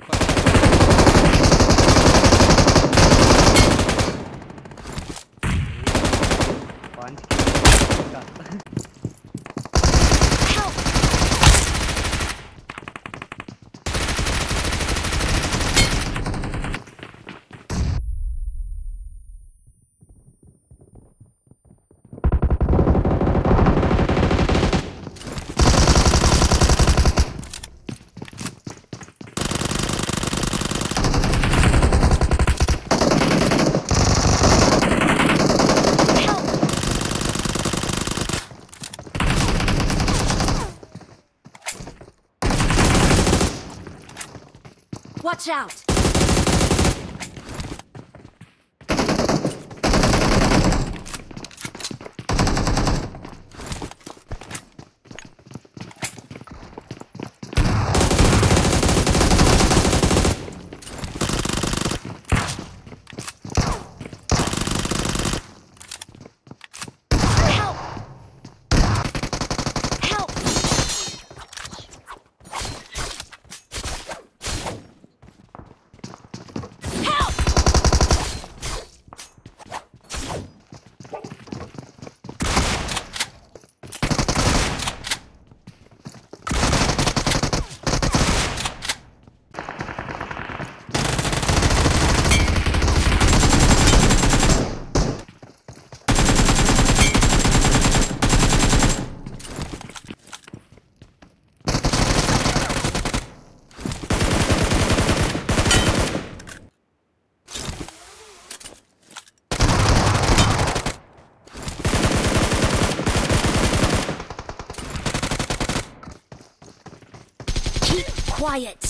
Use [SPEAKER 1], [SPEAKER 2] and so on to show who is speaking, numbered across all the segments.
[SPEAKER 1] ऊपर Watch out! Keep quiet.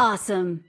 [SPEAKER 1] Awesome.